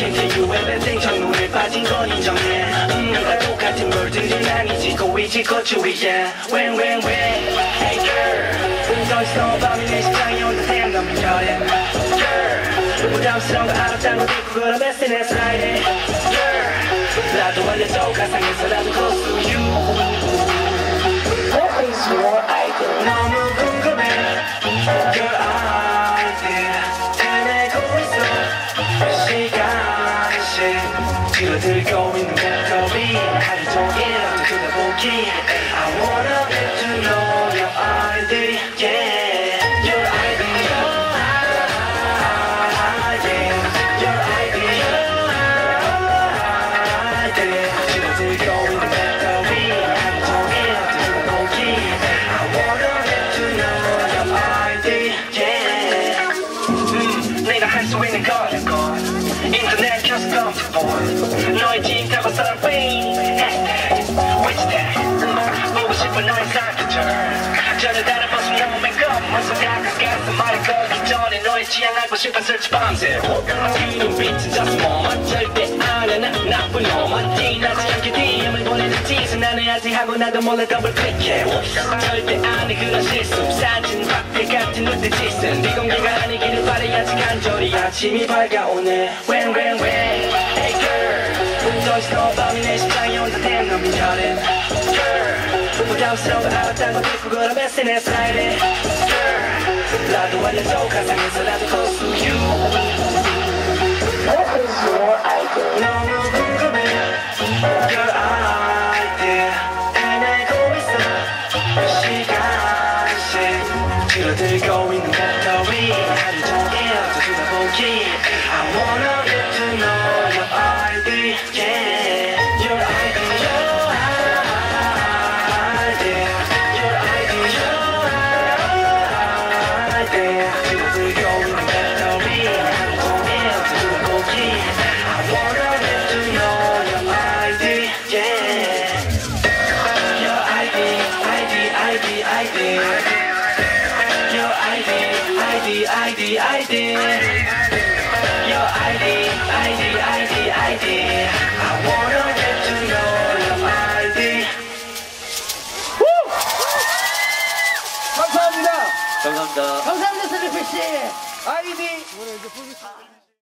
I can tell you everything 첫눈에 빠진 건 인정해 음, 다 똑같은 물들은 아니지 고이지 고추위야 When when when Hey girl 더 있어 밤이 내 심장이 온다 생각하면 결해 Girl 부담스러운 거 알았다고 듣고 그럼 SNS 라인에 Girl 나도 알려줘 가상에서라도 close to you What is your idol? 너무 궁금해 Your idea 되뇌고 있어 시간 씩 줄어들고 있는 배터리 하루 종일 어떻게 쳐다보기 할수 있는 거야 인터넷 켜서 컴퓨터 너의 집 타고 서핑 Hashtag Which day 보고 싶은 너의 사이트들 전혀 다른 모습 너무 메이크업 먼저 다가가서 말을 걸기 전에 너의 취향 알고 싶어 설치 밤새 그 눈빛은 just moment 절대 아니야 나 나쁜 놈은 티나지 않게 DM을 보내는 티즈 나는 아직 하고 나도 몰라 더블 클릭해 절대 아니 그런 실수 사진 박대 같은 눈빛은 네 공개가 간절히 아침이 밝아오네. When when when Hey girl. 더 있어 밤이 내 심장이 온다. 생각하면 결해 Girl. 부담스러운 거 알았다고 듣고 그럼 SNS 라인에. Girl. 나도 알려줘 가상에서라도 close to you. What is your idol? 너무 궁금해. Your idea 헤매고 있어 시간씩 줄어들고 있는 I wanna get to know your ID, yeah. Your ID, your ID, your ID, your ID. Here we go, we better be. Go in, go in. I wanna get to know your ID, yeah. Your ID, ID, ID, ID. Idea idea idea Your idea idea idea idea I wanna get to know your idea 감사합니다. 감사합니다. 감사합니다, 슬리피 씨. 아이디 오늘 이제 보겠습니다.